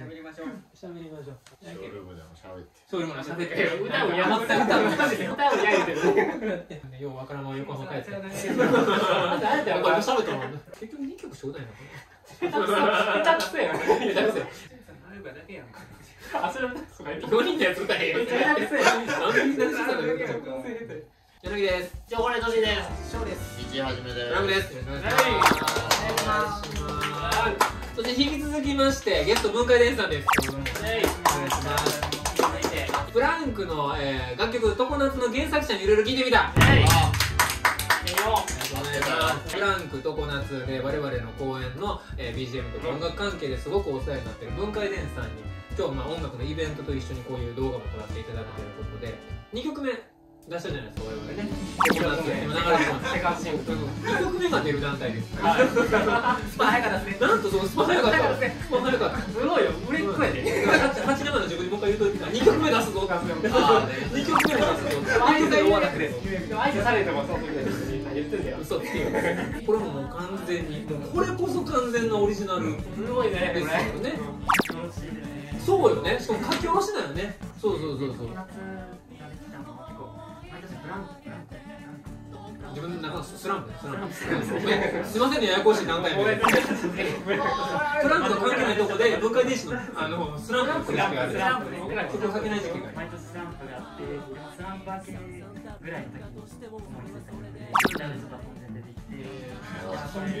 喋りましょう。喋りましょう。ショールームでも喋って。そういうのも喋って。歌をやまった歌を歌を歌をやるよう。わからんまま横浜帰ってあんたあんたお前喋ったもん結局2曲しょう。だいな下手くそやん下手くそやアルバだけやんかあそれそう。か4人でやつ歌えへん下手くそやんなんですチョコレートシですショーです道はじめでラムですよろしくお願い続きましてゲスト文化伝さんです。お願いします。フランクの、えー、楽曲「常夏」の原作者にいろい。ろ聞いてみたフランク常夏で我々の公演の、えー、BGM とか音楽関係ですごくお世話になっている文化伝さんに今日、まあ、音楽のイベントと一緒にこういう動画も撮らせていただくということで2曲目出したじゃないですか我々ね。常夏今流れてますセカンドシングル2曲目が出る団体です。スパ早かったですね。なんとそのスパ早かった。スパ早かった。すごいよ。売れっ子やで。8年前の自分にもう一回言うといて。2曲目出すぞ2曲目も出すぞ愛2曲目終わらなくてでも愛想されてもその時だ言ってんだよ。嘘つけよこれももう完全に。これこそ完全なオリジナル。すごいねですよね。そうよね。しかも書き下ろしだよね。そうそうそうそうスランプスランプ。すいませんねややこしい何回もトランクの関係ないとこで文化電子のあのスランプの時期があるスランプね曲を書けない時期が毎年スランプがあってでもスランプ明けぐらいの時に思いついた曲でみん。なでちょっと突然出てきてかっこいい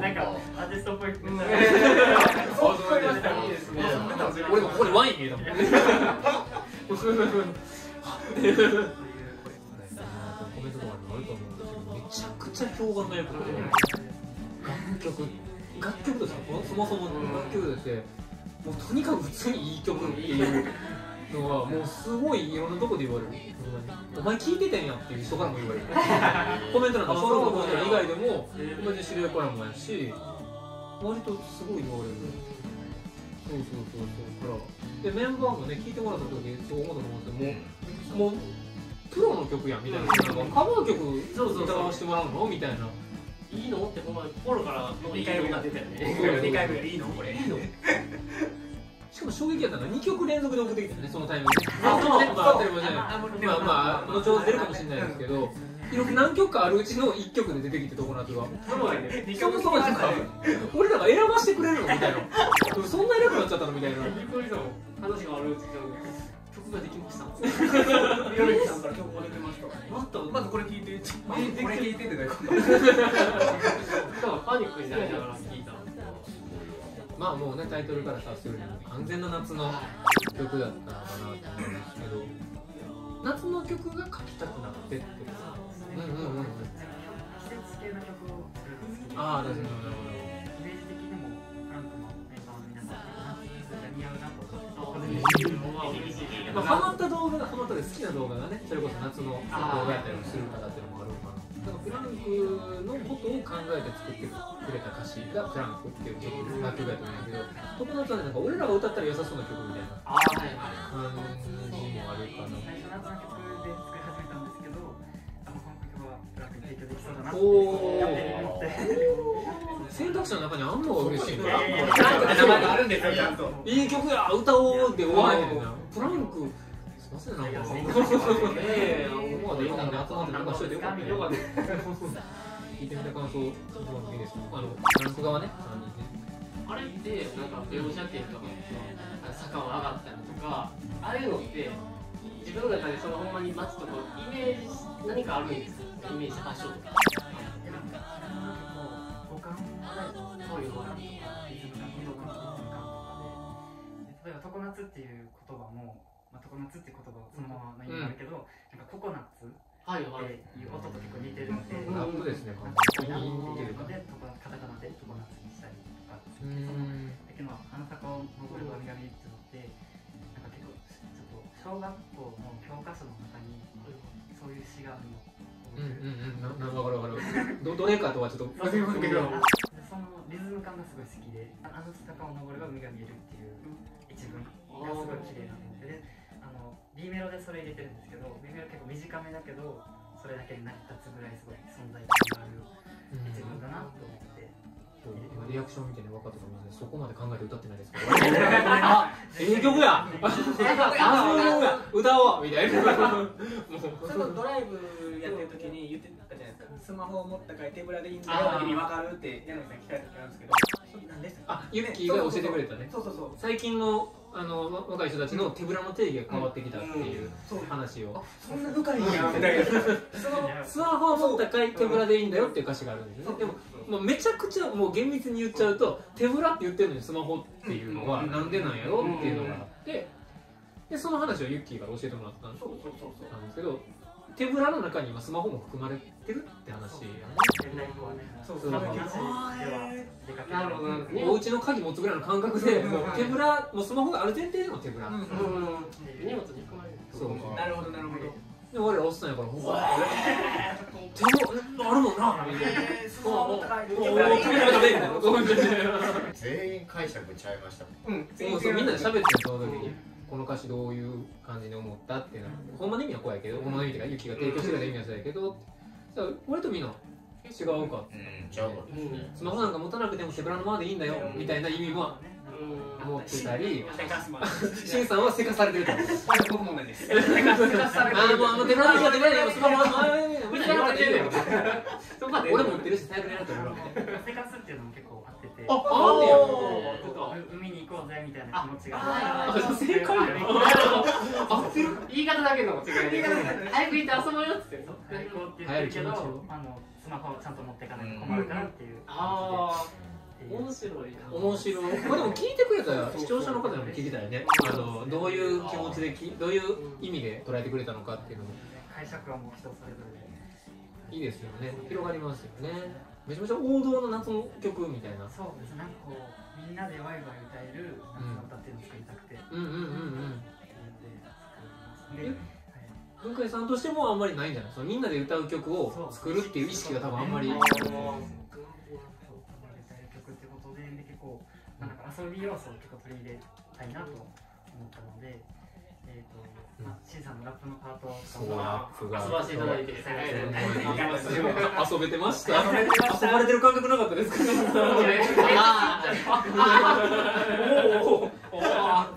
なんかアーティストっぽい俺もここでワイン入れたもん ちゃくちゃ評判が良くて楽曲楽曲としてそもそも楽曲としてもうとにかく普通にいい曲っていうのはもうすごいいろんなとこで言われる。お前聞いてたんやっていう人からも言われる。コメントなんかソロのコメント以外でも同じ知り合いからもやし割とすごい言われる。そうそうそうそう。からでメンバーもね聞いてもらった時そう思ったと思うんですけどもうもうプロの曲やんみたいな。なんかカバー曲そうそうそう。歌わせてもらうのみたいな。いいのってほんま心から。のいい曲が出たよね。2回ぐらいいいの？これ。いいの。しかも衝撃やったのが2曲連続で送ってきたねそのタイミング。であそう。まあ当たり前じゃないあもうまあまあ後ほど出るかもしれないですけど何曲かあるうちの1曲で出てきて常夏がそうやねそもそもなんか俺らが選ばしてくれるのみたいな。そんな偉くなっちゃったのみたいな。びっくりしたもん話が悪いって言って曲ができました。ヨルキさんからできました。またまずこれ聞いて。これ聞いてってパニックになりながら聞いたまあもうねタイトルから察するに完全な夏の曲だったのかなと思うんですけど。夏の曲が書きたくなってってことうんうんうん。うん季節系の曲をああなるほどなるほどイメージ的にもフランクのメンバーの皆さん夏が似合うなとまあ、ハマった動画がハマったで好きな動画がねそれこそ夏の動画やったりもするからっていうのもあるのかな。だからフランクのことを考えて作ってくれた歌詞がフランクっていう曲楽曲やと思うんだけど常夏はねなんか俺らが歌ったら良さそうな曲みたいな感じもあるかな最初夏の曲で作り始めたんですけどあこの曲はフランクに提供できそうだなって選択肢の中にあんのが嬉しいねいやいやいやフランクって名前があるんですよちゃんといい曲や歌おうって終わらへんねんな。フランクすいませんなんかええ思わずいいなんで集まってなんかしといてよかったよかった聞いてみた感想聞いいいです。かあのフランク側ねあれってなんかベオジャケとか坂を上がったりとかああいうのって自分の中でそのほんまに待つとこイメージ何かあるんですか？イメージ場所とか夏っていう言葉もまあ常夏っていう言葉そのままの意味があるけど、なんかココナッツっはいはい。ていう音と結構似てるので、ラップですねなんかいいなって。いうので常カタカナで常夏にしたりとかうーんだけど花坂を登る神々っていうのってなんか結構ちょっと小学校の教科書の中にそういう詩があるのうんうんうん。なな分かる分かる。どどれかとはちょっと忘れますけど。でそのリズム感がすごい好きでああの坂を登れば海が見えるっていう一文がすごい綺麗なので。であの B メロでそれ入れてるんですけど B メロ結構短めだけどそれだけで成り立つぐらいすごい存在感がある一文だなと思って。今リアクション見てね分かったと思うんですけどそこまで考えて歌ってないですから あええ曲や。あの曲や。歌おうみたいな。もうそのドライブやってる時に言ってたじゃないですか。スマホを持ったから手ぶらでいいんだよ意味わかるって柳さん聞かれた時あるんですけど。あユッキーが教えてくれたね。そうそうそう。最近のあのわ若い人たちの手ぶらの定義が変わってきたっていう話を。そんな深いんや。みたいなそのスマホを持ったかい手ぶらでいいんだよっていう歌詞があるんですよね。でももうめちゃくちゃもう厳密に言っちゃうと手ぶらって言ってるのにスマホっていうのはなんでなんやろっていうのがあって。でその話をユッキーから教えてもらったんですけど手ぶらの中に今スマホも含まれてるって話そうそうなるほどなるほどお家の鍵持つぐらいの感覚で手ぶらもうスマホがある前提での手ぶら。うん。うん。荷物に含まれるそうなるほどなるほどで我らおっさん。やからほら手もあるもん。なみたいな全員解釈ちゃいましたもん。うん。そうそうみん。なで喋ってるその時にこの歌詞どういう感じに思ったっていうのはほんまの意味はこうやけどほん。まの意味っていうかユキが提供してくれた意味はそうやけどだから割とみんな違うかうんちゃうかですね。スマホなんか持たなくても手ぶらのままでいいんだよみたいな意味も持ってたりせかすまシンさんはせかされてると思う。僕もです。あーもうあの手ぶらのままでいいんだよ。スマホはあーみんな言われてるよ俺持ってるし最悪になると思う。生活っていうのも結構て。てああんねや海に行こうぜみたいな気持ちが。あ正解や合ってる言い方だけの違いで早く行って遊ぼうよっつって最高って言ってるけどあのスマホをちゃんと持っていかないと困るからっていうああ面白いな面白いこれでも聞いてくれたら視聴者の方にも聞きたいねあのどういう気持ちできどういう意味で捉えてくれたのかっていうのも解釈はもう人それぞれでいいですよね広がりますよねめちゃめちゃ王道の夏の曲みたいな。そうですなんかこうみんなでワイワイ歌える夏の歌っていうのを作りたくて。うんうんうんうん。ではい文海さんとしてもあんまりないんじゃない？そのみんなで歌う曲を作るっていう意識が多分あんまり。そうそう歌える曲ってことでで結構まあなんか遊び要素を結構取り入れたいなと思ったのでえっとまあシンさんのラップのパートとかそうもラップが。遊ばせていただいて 遊べてました。遊ばれてる感覚なかったですかあーおおおあ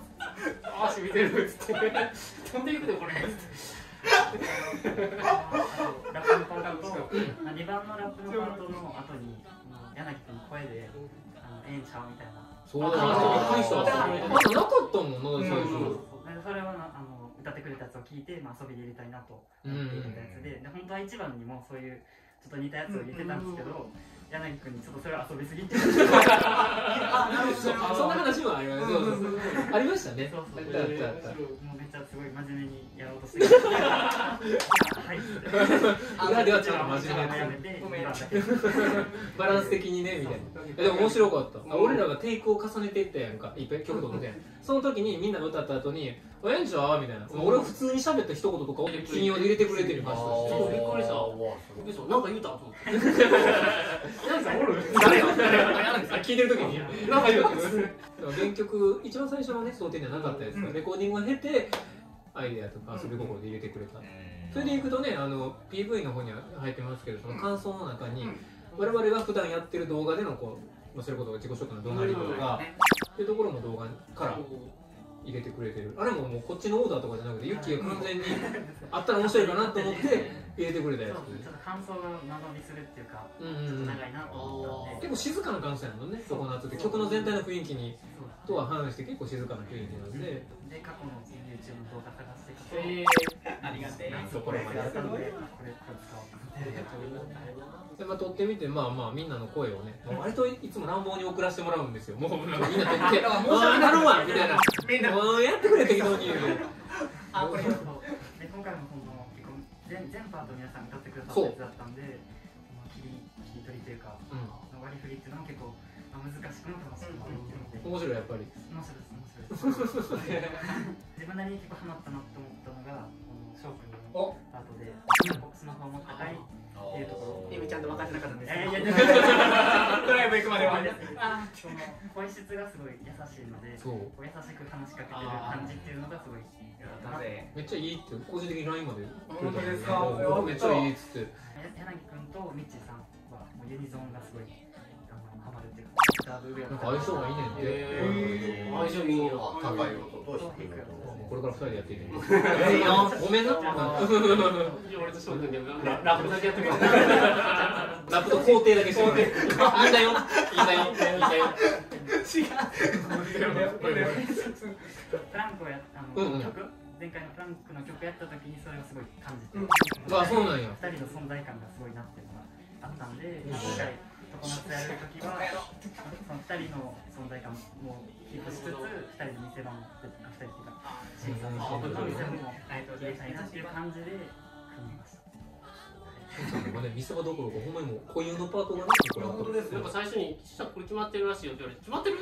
あしみてるっつって飛んでいくでこれラップのパートと、まあ、2番のラップのパートの後に柳君の声で「あのええんちゃう?」みたいなそうだびっくりしたまだなかったもんな最初でそれはなあの歌ってくれたやつを聞いて、まあ、遊びで入れたいなと思って入れたやつで,、で本当は一番にもそういうちょっと似たやつを入れてたんですけど、柳君にちょっとそれは遊びすぎって。言われてそうそんな話もありましたそうそうそう。ありましたねそうそう。あったあったあったもうめっちゃすごい真面目にやろうとして はい。裏ではちょっと真面目なややめてバランス的にねみたいな。でも面白かった。あ俺らがテイクを重ねていったやんか。いっぱい曲とかでその時にみんなが歌った後に「ええんちゃう?」みたいな。俺普通に喋った一言とかを金曜で入れてくれてるましたしそうびっくりした。あーうわすごい。嘘なんか言うた？と思って。柳さんおる？誰よあ聞いてる時に。なんか言うた原曲一番最初のね想定にはなかったやつがレコーディングを経てアイデアとか遊び心で入れてくれた。それでいくとねあの PV の方には入ってますけどその感想の中に我々が普段やってる動画でのこうまあそれこそ自己紹介の動画リとかっていうところも動画から入れてくれてる。あれももうこっちのオーダーとかじゃなくてユッキーが完全にあったら面白いかなと思って入れてくれたやそうちょっと感想が間延びするっていうかちょっと長いなと思ったんで。結構静かな感想やもんねそこの後って。曲の全体の雰囲気にとは反して結構静かな雰囲気なんで。で過去の YouTube の動画探してありがてえ。そう。これこれやったのでこれ使おうでまあ撮ってみてまあまあみんなの声をね。割といつも乱暴に送らせてもらうんですよもうなんか。みんな撮って「ああなるわ」みたいな。みんな「もうやってくれ適当に」あこ今回もこの全全パート皆さん歌ってくださったやつだったんで切り切り取りというかうん。割り振りっていうのも結構まあ難しくも楽しくもできてで。面白いやっぱり面白いです面白いです。自分なりに結構ハマったなって思ったのがこの翔くんのパートでスマホを持ったかいっていうところゆみちゃんと分かってなかったんですえーいやよでもドライブ行くまではあその声質がすごい優しいのでそ優しく話しかけてる感じっていうのがすごいめっちゃいいって個人的に LINE まで本当ですか僕めっちゃいいっつって。や柳くんとミッチーさんはもうユニゾンがすごいあのハマるっていうダブルやなんか相性がいいねんて。へー。相性いいんや高い音と。低い音これから二人でやっていいねええよごめんな俺と翔くんでララップだけやってくれラップと工程だけしてもらっていいんだよいいんだよいいんだよプランクをやあの、うんうん曲前回のプランクの曲やった時にそれをすごい感じて、うんあそうなんや二人の存在感がすごいなっていうのがあったんで、うん今回常夏やる時はその二人の存在感もキープしつつ二人の店番もあ二人っていうか審査の店番も入れたいなっていう感じで組みました。まあね、店場どころかほんまにもう固有のパートがねこれ本当ですよ。なんか最初に「下これ決まってるらしいよ」って言われて「決まってる?」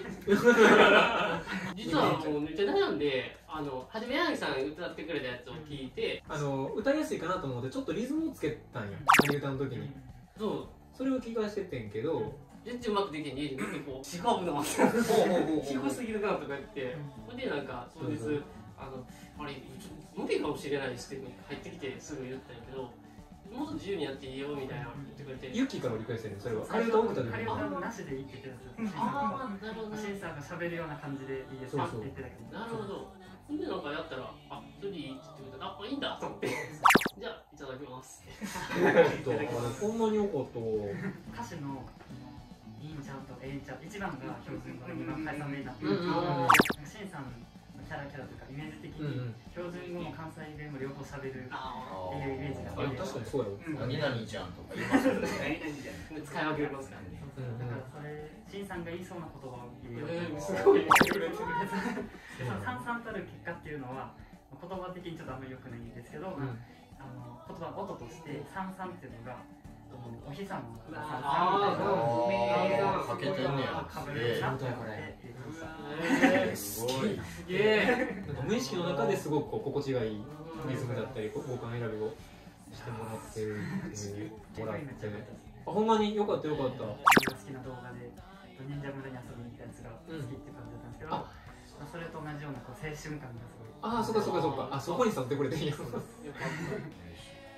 実はもうめっちゃ悩んであの初め柳さんが歌ってくれたやつを聞いてあの歌いやすいかなと思ってちょっとリズムをつけたんや。仮歌の時に。そう。それを聞かしててんけど全然うまくできん家でなんかこう違うなってほうほうほう低すぎるなとか言ってほんでなんか当日あのあれちょっと無理かもしれないですって入ってきてすぐ言ったんやけどもっと自由にやっていいよみたいな言ってくれてユッキーからリクエストやねんそれは。最初仮歌送った時仮に歌なしでいいって言ってたんですよああなるほど。ね審査が喋るような感じでいいですか？って言ってたけどなるほどほんでなんかやったらあそれでいいって言ってくれた。あいいんだ。と思ってじゃあいただきます。あれほんまによかった歌詞の「いいんちゃう」と「ええんちゃう」1番が標準語で2番解散目になってるう。んうんうん。シンさんのキャラキャラというかイメージ的うんうん。に標準語も関西弁も両方喋るってあいうイメージがあ確かにそうやろ。何々ちゃんとか言いますよね。使い分けますからねだからそれシンさんが言いそうな言葉を言うよすごいさん。さんたる結果っていうのは言葉的にちょっとあんまり良くないんですけど、うん。あの言葉音として「さんさん」っていうのがあのお日さんの「さんあーかけてんねやか。ぶれるなってすごいすげえ。なんか無意識の中ですごくこう心地がいい。リズムだったり五感選びをしてもらってるってもらってあほんまによかったよかった好きな動画で忍者村に遊びに行ったやつが好きって感じだったんですけど、あまあそれと同じようなこう青春感がすごい。ああそっかそっかそっか。あそこに座ってくれていいやよ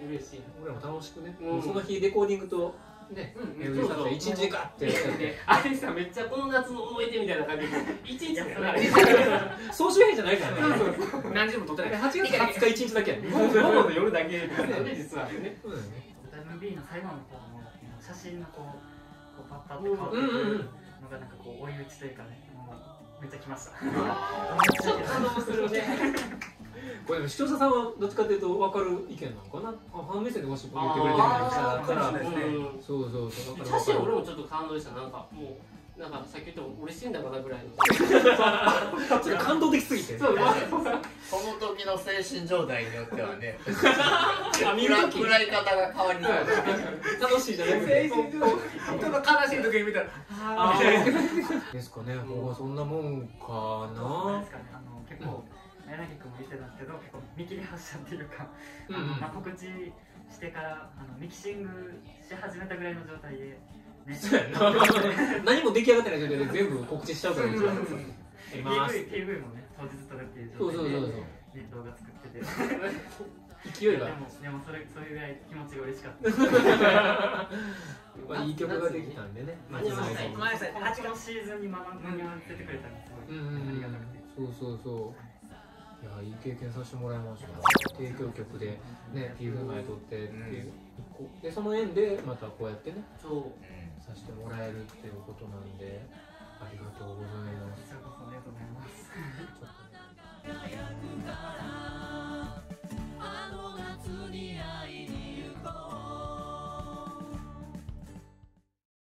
嬉しい。俺らも楽しくね、うんその日レコーディングとねうんエブリサタ一日でガッてやってでアレさんめっちゃこの夏の思い出みたいな感じ。で一日だよ な。総集編じゃないからね。何時も撮ってない。8月20日一日だけやね。午後の夜だけですよね実は。ねそうだよね MV の最後の方も写真がこうこうパッパって変わってくるのがなんかこう追い打ちというかねもうめっちゃきました。ちょっと感動するねこれでも視聴者さんはどっちかというと分かる意見なのかな。あファン目線でもし言ってくれてる人だったら。あーそうですね。うんそうそうそう分かる確かに俺もちょっと感動した。なんかもうなんかさっき言った俺死んだかなぐらいのるちょっと感動的すぎて。そうその時の精神状態によってはねあ見る時暗い方が変わりそう楽しいじゃなくて人の悲しい時に見たらああー。ー ですかね。僕はそんなもんかな。ですかねあの結構柳君も言ってたんですけど結構見切り発車っていうか、うんうん。まあ、告知してからあのミキシングし始めたぐらいの状態でね。そうやな。何も出来上がってない状態で全部告知しちゃうから PV, PV もね当日撮るっていうそうそう状態でそうそう。ね動画作ってて。勢いが。でもでもそれそういうぐらい気持ちが嬉しかった。まあいい曲ができたんでね。間に合わない松ごめんなさい。このシーズンに間に合わせてくれたのすごい。うんうんありがたくて。そうそうそう。いやいい経験させてもらいました。提供曲でね PV 前撮ってっていう、うん、でその縁でまたこうやってねそう、ん、させてもらえるっていうことなんでありがとうございます。ありがとうございます。